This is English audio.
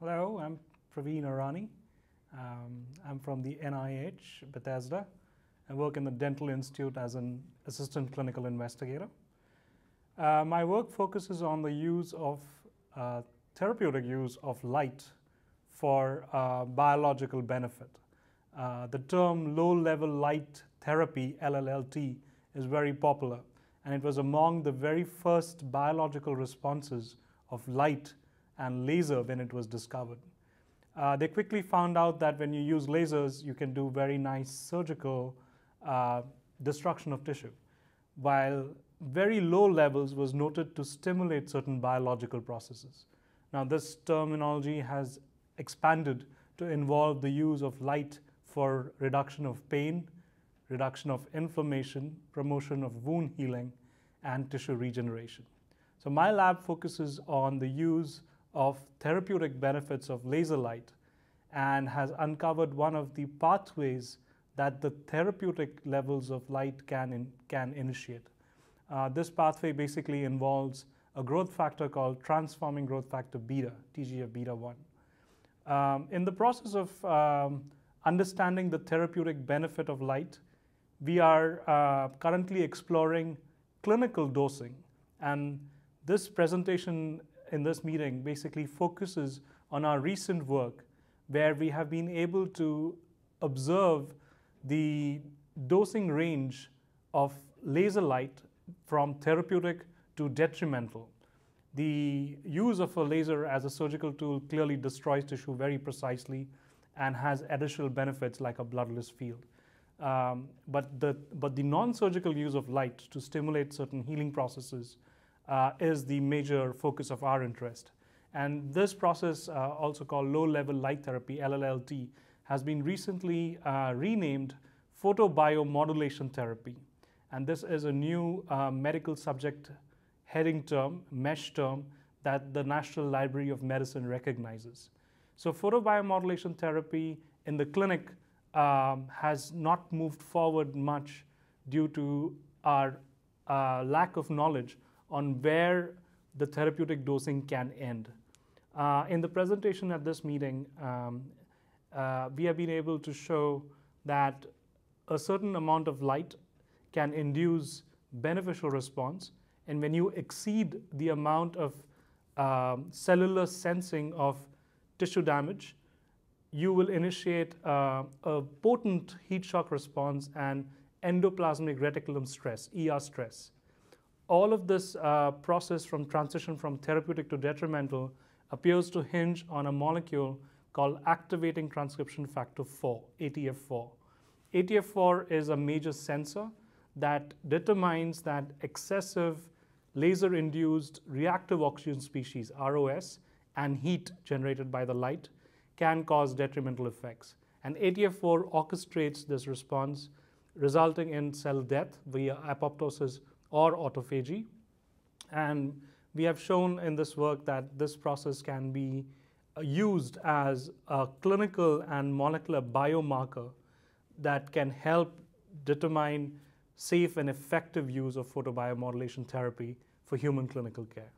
Hello, I'm Praveen Arany. Um, I'm from the NIH, Bethesda. I work in the Dental Institute as an assistant clinical investigator. Uh, my work focuses on the use of uh, therapeutic use of light for uh, biological benefit. Uh, the term low level light therapy, LLLT, is very popular, and it was among the very first biological responses of light and laser when it was discovered. Uh, they quickly found out that when you use lasers, you can do very nice surgical uh, destruction of tissue, while very low levels was noted to stimulate certain biological processes. Now, this terminology has expanded to involve the use of light for reduction of pain, reduction of inflammation, promotion of wound healing, and tissue regeneration. So my lab focuses on the use of therapeutic benefits of laser light and has uncovered one of the pathways that the therapeutic levels of light can, in, can initiate. Uh, this pathway basically involves a growth factor called transforming growth factor beta, TGF beta 1. Um, in the process of um, understanding the therapeutic benefit of light, we are uh, currently exploring clinical dosing. And this presentation in this meeting basically focuses on our recent work where we have been able to observe the dosing range of laser light from therapeutic to detrimental. The use of a laser as a surgical tool clearly destroys tissue very precisely and has additional benefits like a bloodless field. Um, but the, but the non-surgical use of light to stimulate certain healing processes uh, is the major focus of our interest. And this process, uh, also called low-level light therapy, LLLT, has been recently uh, renamed photobiomodulation therapy. And this is a new uh, medical subject heading term, mesh term, that the National Library of Medicine recognizes. So photobiomodulation therapy in the clinic um, has not moved forward much due to our uh, lack of knowledge on where the therapeutic dosing can end. Uh, in the presentation at this meeting, um, uh, we have been able to show that a certain amount of light can induce beneficial response. And when you exceed the amount of um, cellular sensing of tissue damage, you will initiate uh, a potent heat shock response and endoplasmic reticulum stress, ER stress. All of this uh, process from transition from therapeutic to detrimental appears to hinge on a molecule called activating transcription factor 4, ATF4. ATF4 is a major sensor that determines that excessive laser-induced reactive oxygen species, ROS, and heat generated by the light can cause detrimental effects. And ATF4 orchestrates this response, resulting in cell death via apoptosis or autophagy. And we have shown in this work that this process can be uh, used as a clinical and molecular biomarker that can help determine safe and effective use of photobiomodulation therapy for human clinical care.